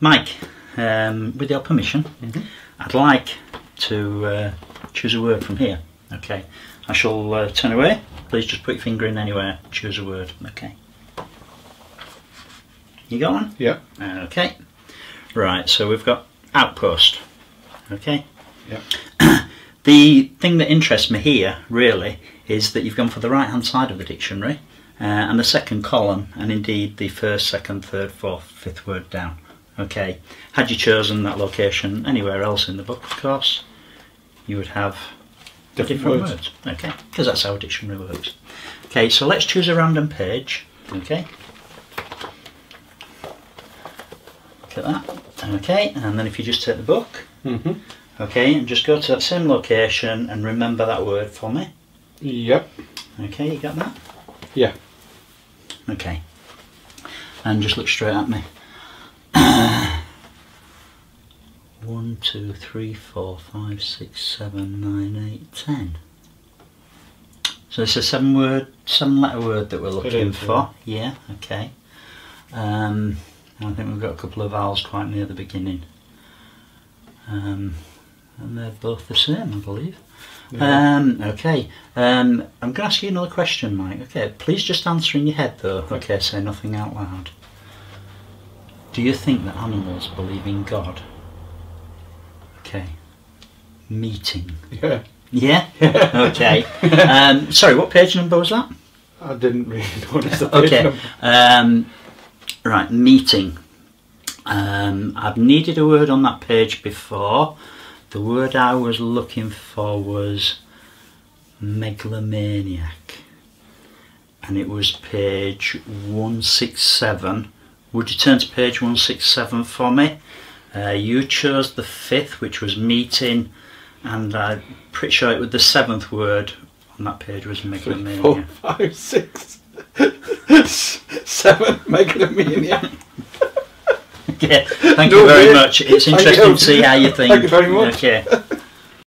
Mike, um, with your permission, Mhm. I'd like to uh, choose a word from here. Okay, I shall uh, turn away. Please just put your finger in anywhere, choose a word. Okay. You got one? Yeah. Okay. Right, so we've got outpost. Okay. Yeah. The thing that interests me here, really, is that you've gone for the right hand side of the dictionary uh, and the second column, and indeed the first, second, third, fourth, fifth word down. Okay. Had you chosen that location anywhere else in the book, of course, you would have Different different, words. words. Okay, because that's how a dictionary works. Okay, so let's choose a random page. Okay. Look at that. Okay, and then if you just take the book, Mm-hmm. okay, and just go to that same location and remember that word for me. Yep. Okay, you got that? Yeah. Okay. And just look straight at me. One, two, three, four, five, six, seven, nine, eight, ten. So it's a seven word, seven letter word that we're looking for. Yeah. okay. Um, I think we've got a couple of vowels quite near the beginning. Um, and they're both the same, I believe. Yeah. Um, okay. Um, I'm going to ask you another question, Mike. Okay. Please just answer in your head, though. Okay. Say nothing out loud. Do you think that animals believe in God? Okay. Meeting. yeah. Yeah. okay. Um, sorry. What page number was that? I didn't really notice the page Okay. Um, right, meeting. Um, I've needed a word on that page before. The word I was looking for was megalomaniac. And it was page 167. Would you turn to page 167 for me? Uh, you chose the fifth, which was meeting, and I'm pretty sure it was the seventh word on that page was megalomania. Four, five, six, seven. Megalomania. Yeah, thank No you very way. much. It's interesting to see how you think. Thank you very much. Okay.